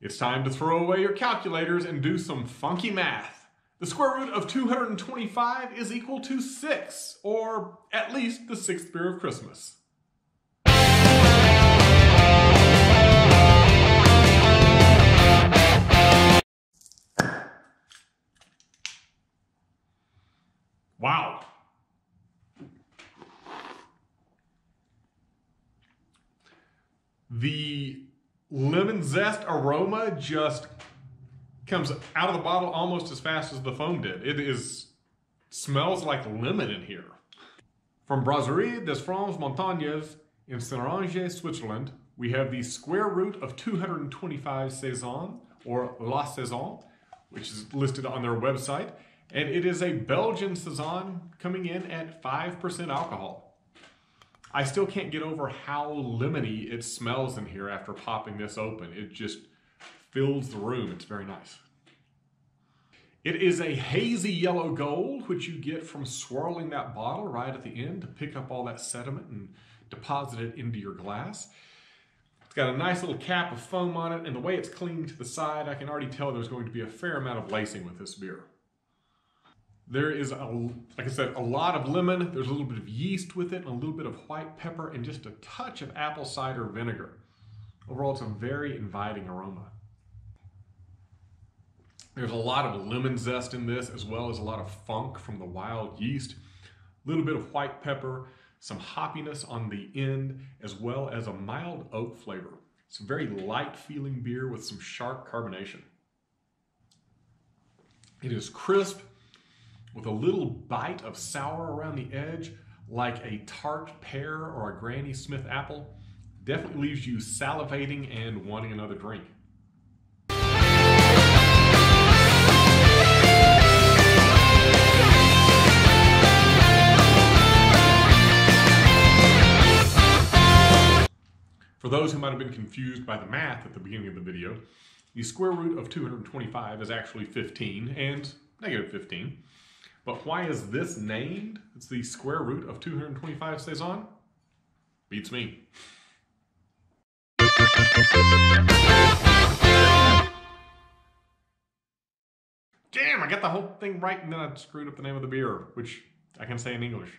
It's time to throw away your calculators and do some funky math. The square root of 225 is equal to 6, or at least the sixth beer of Christmas. Wow. The lemon zest aroma just comes out of the bottle almost as fast as the foam did. It is smells like lemon in here. From Brasserie des Franches Montagnes in Seraing, Switzerland, we have the square root of 225 Saison, or La Saison, which is listed on their website. And it is a Belgian Saison coming in at 5% alcohol. I still can't get over how lemony it smells in here after popping this open. It just fills the room. It's very nice. It is a hazy yellow gold, which you get from swirling that bottle right at the end to pick up all that sediment and deposit it into your glass. It's got a nice little cap of foam on it, and the way it's cleaned to the side, I can already tell there's going to be a fair amount of lacing with this beer. There is, a, like I said, a lot of lemon. There's a little bit of yeast with it, and a little bit of white pepper, and just a touch of apple cider vinegar. Overall, it's a very inviting aroma. There's a lot of lemon zest in this, as well as a lot of funk from the wild yeast. A little bit of white pepper, some hoppiness on the end, as well as a mild oak flavor. It's a very light feeling beer with some sharp carbonation. It is crisp, with a little bite of sour around the edge, like a tart pear or a Granny Smith apple, definitely leaves you salivating and wanting another drink. For those who might have been confused by the math at the beginning of the video, the square root of 225 is actually 15 and negative 15. But why is this named? It's the square root of 225 Saison? Beats me. Damn, I got the whole thing right and then I screwed up the name of the beer, which I can say in English.